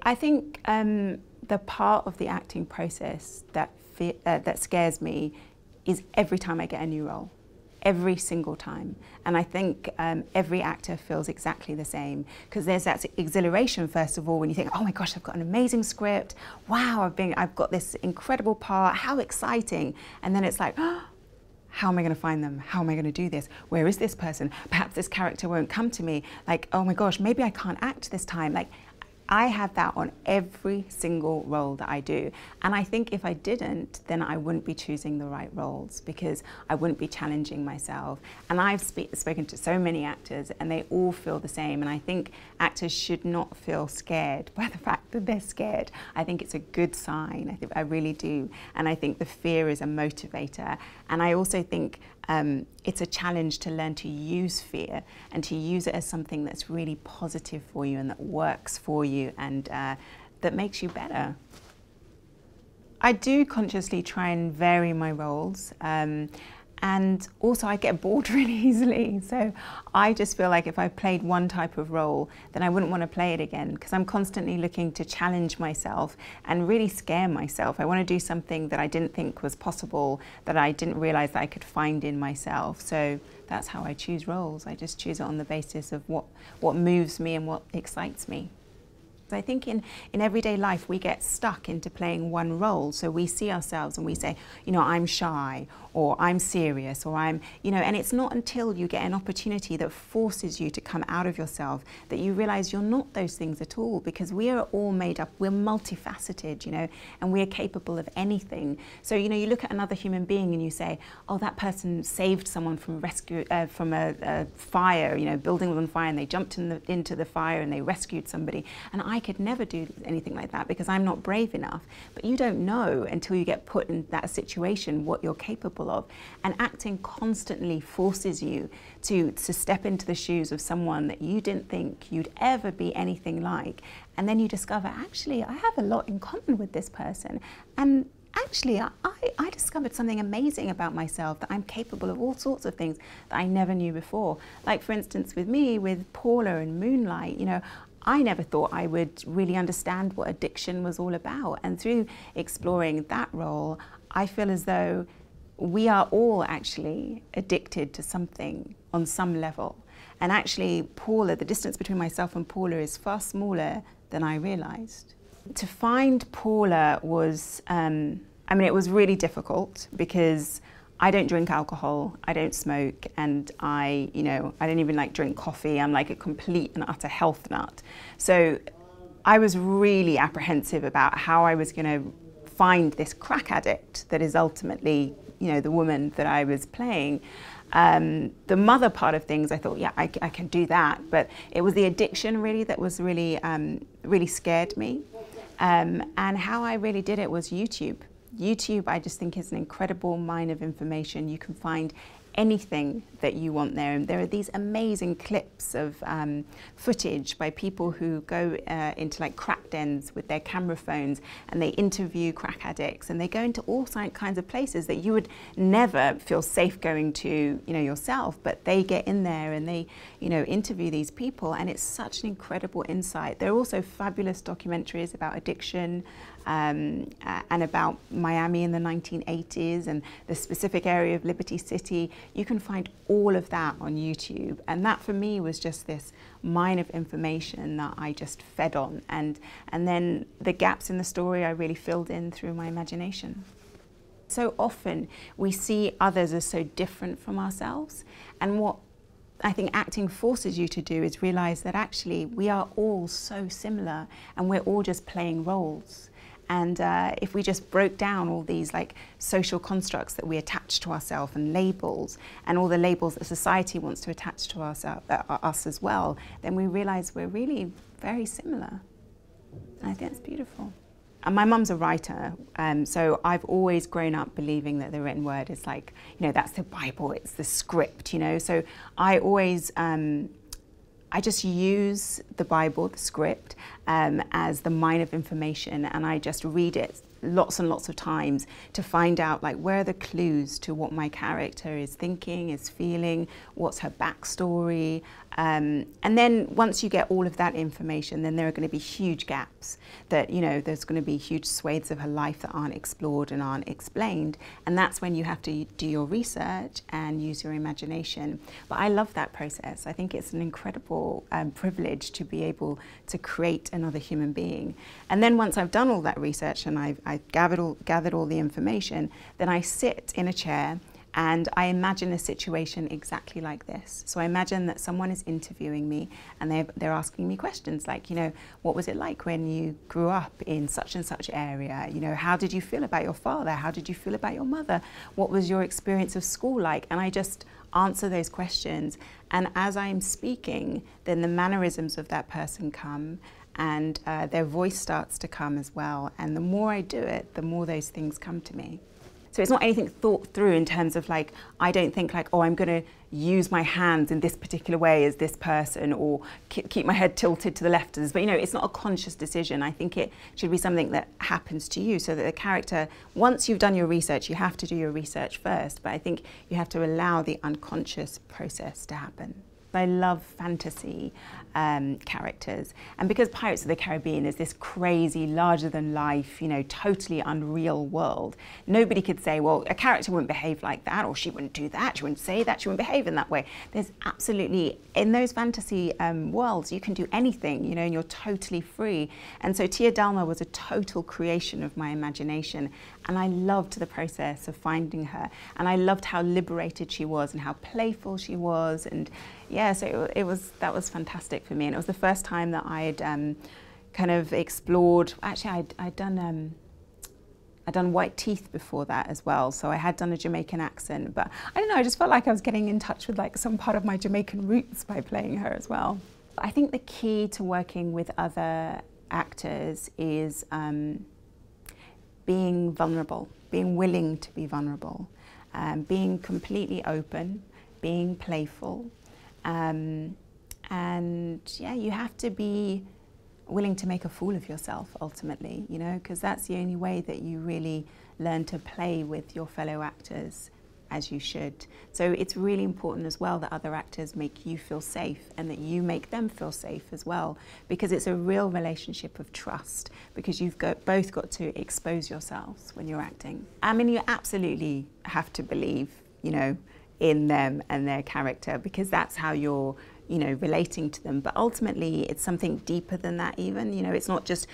I think um, the part of the acting process that uh, that scares me is every time I get a new role every single time. And I think um, every actor feels exactly the same because there's that exhilaration, first of all, when you think, oh my gosh, I've got an amazing script. Wow, I've, been, I've got this incredible part. How exciting. And then it's like, oh, how am I going to find them? How am I going to do this? Where is this person? Perhaps this character won't come to me. Like, oh my gosh, maybe I can't act this time. Like, I have that on every single role that I do. And I think if I didn't, then I wouldn't be choosing the right roles because I wouldn't be challenging myself. And I've spe spoken to so many actors and they all feel the same. And I think actors should not feel scared by the fact that they're scared. I think it's a good sign. I think I really do. And I think the fear is a motivator. And I also think um, it's a challenge to learn to use fear and to use it as something that's really positive for you and that works for you and uh, that makes you better. I do consciously try and vary my roles. Um, and also I get bored really easily. So I just feel like if I played one type of role, then I wouldn't want to play it again because I'm constantly looking to challenge myself and really scare myself. I want to do something that I didn't think was possible, that I didn't realize that I could find in myself. So that's how I choose roles. I just choose it on the basis of what, what moves me and what excites me. I think in, in everyday life we get stuck into playing one role. So we see ourselves and we say, you know, I'm shy or I'm serious or I'm, you know, and it's not until you get an opportunity that forces you to come out of yourself that you realize you're not those things at all because we are all made up, we're multifaceted, you know, and we're capable of anything. So, you know, you look at another human being and you say, oh, that person saved someone from rescue, uh, from a, a, fire, you know, building was on fire and they jumped in the, into the fire and they rescued somebody. And I could never do anything like that because I'm not brave enough. But you don't know until you get put in that situation what you're capable of. And acting constantly forces you to, to step into the shoes of someone that you didn't think you'd ever be anything like. And then you discover, actually, I have a lot in common with this person. And actually, I, I, discovered something amazing about myself that I'm capable of all sorts of things that I never knew before. Like, for instance, with me, with Paula and Moonlight, you know, I never thought I would really understand what addiction was all about. And through exploring that role, I feel as though we are all actually addicted to something on some level. And actually, Paula, the distance between myself and Paula is far smaller than I realized. To find Paula was, um, I mean, it was really difficult because I don't drink alcohol, I don't smoke, and I, you know, I don't even like drink coffee. I'm like a complete and utter health nut. So I was really apprehensive about how I was going to find this crack addict that is ultimately, you know, the woman that I was playing. Um, the mother part of things, I thought, yeah, I, I, can do that. But it was the addiction really that was really, um, really scared me. Um, and how I really did it was YouTube. YouTube, I just think, is an incredible mine of information. You can find anything that you want there. And there are these amazing clips of um, footage by people who go uh, into like crack dens with their camera phones and they interview crack addicts and they go into all kinds of places that you would never feel safe going to, you know, yourself, but they get in there and they, you know, interview these people and it's such an incredible insight. There are also fabulous documentaries about addiction um, uh, and about Miami in the 1980s and the specific area of Liberty City. You can find all of that on YouTube. And that for me was just this mine of information that I just fed on. And, and then the gaps in the story I really filled in through my imagination. So often we see others as so different from ourselves. And what I think acting forces you to do is realize that actually we are all so similar and we're all just playing roles. And uh, if we just broke down all these like social constructs that we attach to ourselves and labels and all the labels that society wants to attach to us, uh, us as well, then we realize we're really very similar. And I think it's beautiful. And my mum's a writer, um, so I've always grown up believing that the written word is like, you know, that's the Bible, it's the script, you know. So I always um, I just use the Bible, the script, um, as the mine of information and I just read it lots and lots of times to find out like where are the clues to what my character is thinking, is feeling, what's her backstory. Um, and then once you get all of that information, then there are going to be huge gaps that, you know, there's going to be huge swathes of her life that aren't explored and aren't explained. And that's when you have to do your research and use your imagination. But I love that process. I think it's an incredible um, privilege to be able to create another human being. And then once I've done all that research and I've, I've gathered, all, gathered all the information, then I sit in a chair and I imagine a situation exactly like this. So I imagine that someone is interviewing me and they're, asking me questions like, you know, what was it like when you grew up in such and such area? You know, how did you feel about your father? How did you feel about your mother? What was your experience of school like? And I just answer those questions. And as I'm speaking, then the mannerisms of that person come and uh, their voice starts to come as well. And the more I do it, the more those things come to me. So it's not anything thought through in terms of like, I don't think like, oh, I'm going to use my hands in this particular way as this person or keep my head tilted to the left. But, you know, it's not a conscious decision. I think it should be something that happens to you so that the character, once you've done your research, you have to do your research first. But I think you have to allow the unconscious process to happen. I love fantasy um, characters. And because Pirates of the Caribbean is this crazy, larger than life, you know, totally unreal world, nobody could say, well, a character wouldn't behave like that, or she wouldn't do that, she wouldn't say that, she wouldn't behave in that way. There's absolutely, in those fantasy um, worlds, you can do anything, you know, and you're totally free. And so Tia Dalma was a total creation of my imagination. And I loved the process of finding her. And I loved how liberated she was and how playful she was. And yeah, so it, it was, that was fantastic for me. And it was the first time that I'd um, kind of explored, actually I'd, I'd done, um, I'd done white teeth before that as well. So I had done a Jamaican accent, but I don't know, I just felt like I was getting in touch with like some part of my Jamaican roots by playing her as well. I think the key to working with other actors is um, being vulnerable, being willing to be vulnerable, um, being completely open, being playful, um, and yeah, you have to be willing to make a fool of yourself ultimately, you know, because that's the only way that you really learn to play with your fellow actors as you should. So it's really important as well that other actors make you feel safe and that you make them feel safe as well because it's a real relationship of trust because you've got, both got to expose yourselves when you're acting. I mean, you absolutely have to believe, you know, in them and their character because that's how you're you know, relating to them. But ultimately, it's something deeper than that even. You know, it's not just,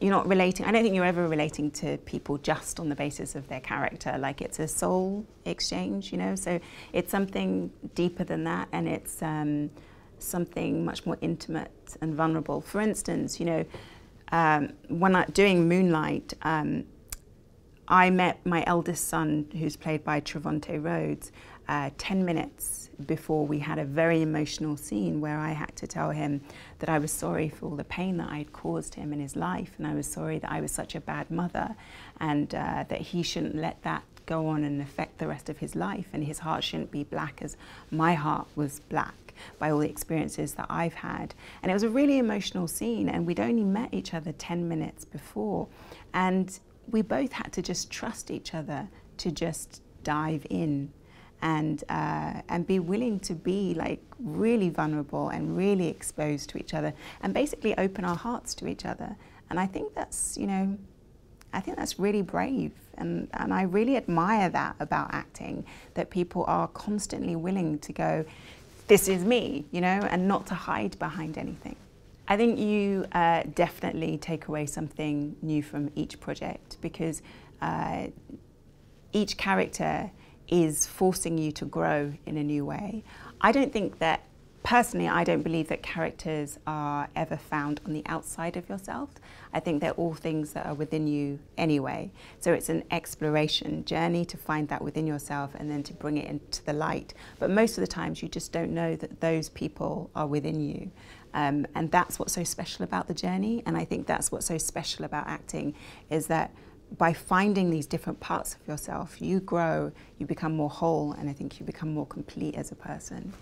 you're not relating, I don't think you're ever relating to people just on the basis of their character. Like it's a soul exchange, you know, so it's something deeper than that and it's um, something much more intimate and vulnerable. For instance, you know, um, when I, doing Moonlight, um, I met my eldest son, who's played by Trevante Rhodes, uh, 10 minutes before we had a very emotional scene where I had to tell him that I was sorry for all the pain that I had caused him in his life and I was sorry that I was such a bad mother and uh, that he shouldn't let that go on and affect the rest of his life and his heart shouldn't be black as my heart was black by all the experiences that I've had. And it was a really emotional scene and we'd only met each other 10 minutes before and we both had to just trust each other to just dive in and uh, and be willing to be like really vulnerable and really exposed to each other and basically open our hearts to each other. And I think that's you know I think that's really brave. And, and I really admire that about acting that people are constantly willing to go this is me you know and not to hide behind anything. I think you uh, definitely take away something new from each project because uh, each character is forcing you to grow in a new way. I don't think that, personally, I don't believe that characters are ever found on the outside of yourself. I think they're all things that are within you anyway. So it's an exploration journey to find that within yourself and then to bring it into the light. But most of the times you just don't know that those people are within you. Um, and that's what's so special about the journey. And I think that's what's so special about acting is that by finding these different parts of yourself, you grow, you become more whole, and I think you become more complete as a person.